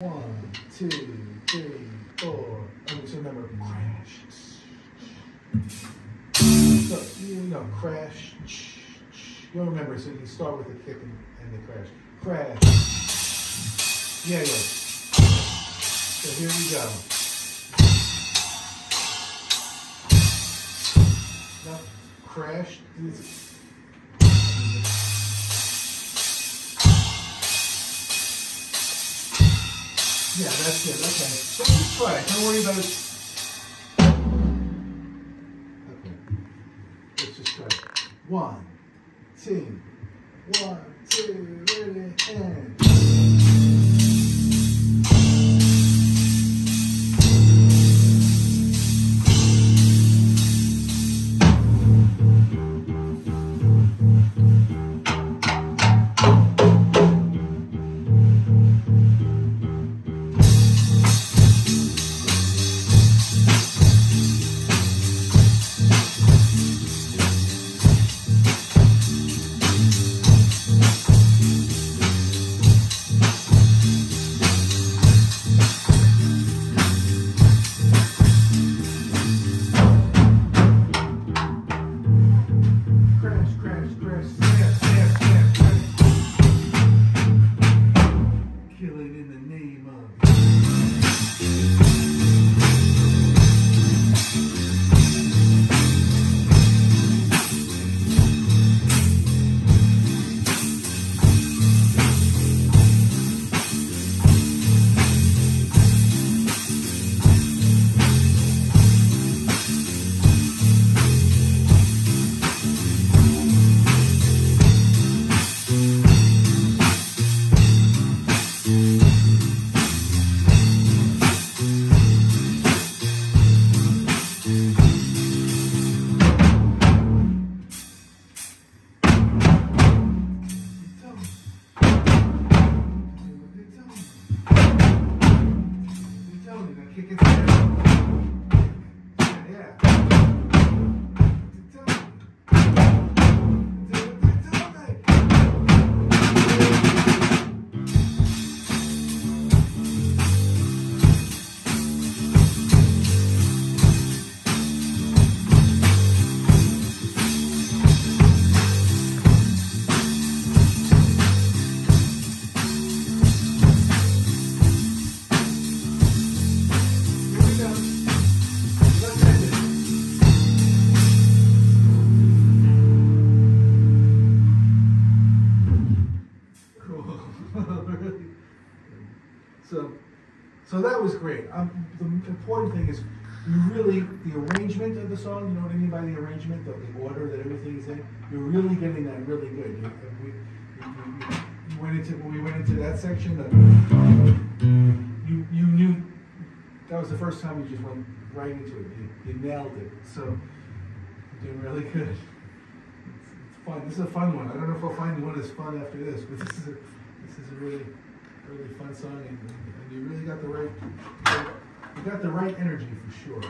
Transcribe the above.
One, two, three, four. And just remember, crash. So, you know, crash. You'll remember, so you start with the kick and, and the crash. Crash. Yeah, yeah. So here we go. Now, crash. Yeah, that's good. Okay. It. Don't worry about it. Okay. Let's just try it. One, two, one, two, ready, and. It in the name of. Tell me. So, so that was great. Um, the important thing is you really the arrangement of the song. You know what I mean by the arrangement, the, the order that everything's in. You're really getting that really good. You, we, you, you, went into when we went into that section. The, you you knew that was the first time you just went right into it. You, you nailed it. So you're doing really good. It's, it's fun. This is a fun one. I don't know if I'll find one as fun after this, but this is a this is a really really fun song, and, and you really got the right you got the right energy for sure.